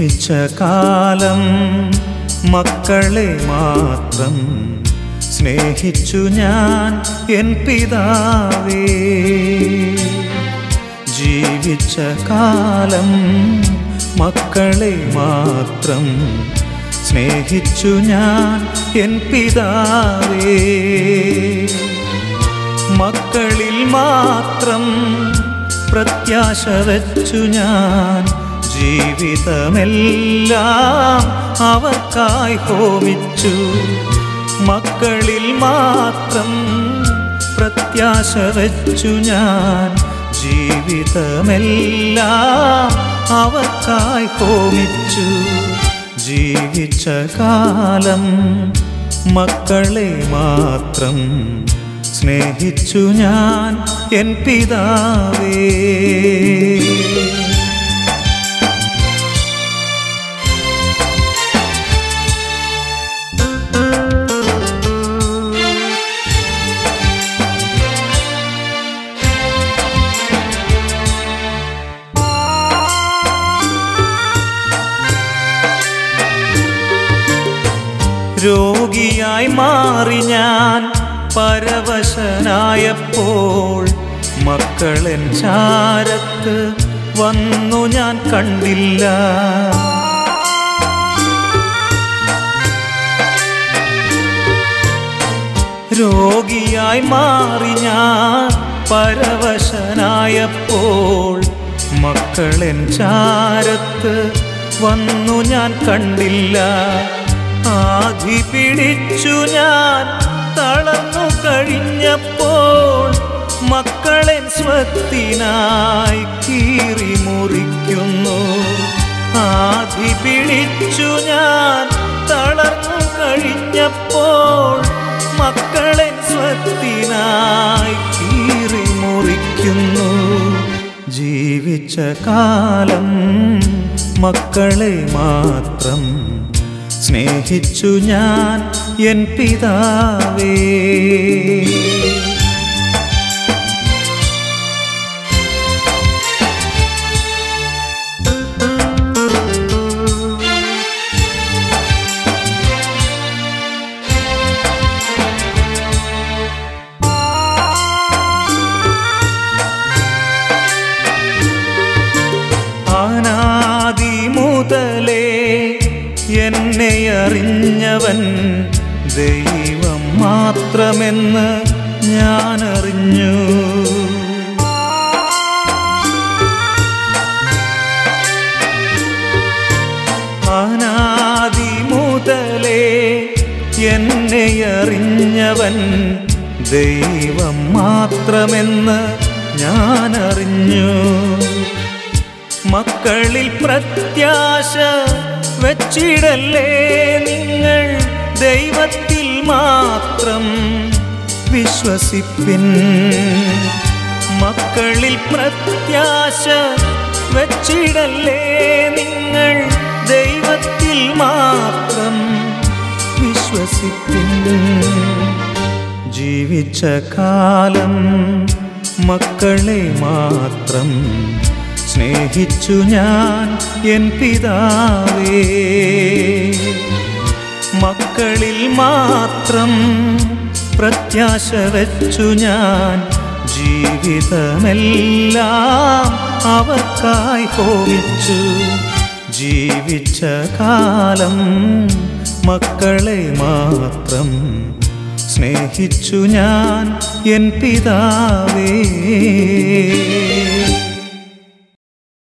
കാലം മക്കളെ മാത്രം സ്നേഹിച്ചു ഞാൻ എൻ പിതാവേ. ജീവിച്ച കാലം മക്കളെ മാത്രം സ്നേഹിച്ചു ഞാൻ എൻ പിതാവേ. മക്കളിൽ മാത്രം പ്രത്യാശ വച്ചു ഞാൻ ജീവിതമെല്ലാം അവർക്കായി ഹോമിച്ചു. മക്കളിൽ മാത്രം പ്രത്യാശ വച്ചു ഞാൻ. ജീവിതമെല്ലാം അവർക്കായി ഹോമിച്ചു. ജീവിച്ച കാലം മക്കളെ മാത്രം സ്നേഹിച്ചു ഞാൻ എൻ പിതാവേ. രോഗിയായി മാറി ഞാൻ പരവശനായപ്പോൾ മക്കളെൻ ചാരത്ത് വന്നു ഞാൻ കണ്ടില്ല. രോഗിയായി മാറി ഞാൻ പരവശനായപ്പോൾ മക്കളെൻ ചാരത്ത് വന്നു ഞാൻ കണ്ടില്ല. ആധി പിടിച്ചു ഞാൻ തളർന്നു കഴിഞ്ഞപ്പോൾ മക്കളെ സ്വത്തിനായി കീറി മുറിക്കുന്നു. ആധി പിടിച്ചു ഞാൻ തളർന്നു കഴിഞ്ഞപ്പോൾ മക്കളെ സ്വത്തിനായി കീറി മുറിക്കുന്നു. ജീവിച്ച കാലം മക്കളെ മാത്രം സ്നേഹിച്ചു ഞാൻ എൻ പിതാവേ. അറിഞ്ഞവൻ ദൈവം മാത്രമെന്ന് ഞാനറിഞ്ഞു. അനാദി മുതലേ എന്നെ അറിഞ്ഞവൻ ദൈവം മാത്രമെന്ന് ഞാനറിഞ്ഞു. മക്കളിൽ പ്രത്യാശ വച്ചിടല്ലേ നിങ്ങൾ ദൈവത്തിൽ മാത്രം വിശ്വസിപ്പിൻ. മക്കളിൽ പ്രത്യാശ വച്ചിടല്ലേ നിങ്ങൾ ദൈവത്തിൽ മാത്രം വിശ്വസിപ്പിൻ. ജീവിച്ച കാലം മക്കളെ മാത്രം സ്നേഹിച്ചു ഞാൻ എൻ പിതാവേ. മക്കളിൽ മാത്രം പ്രത്യാശ വച്ചു ഞാൻ ജീവിതമെല്ലാം അവർക്കായി ഹോമിച്ചു. ജീവിച്ച കാലം മക്കളെ മാത്രം സ്നേഹിച്ചു ഞാൻ എൻ പിതാവേ.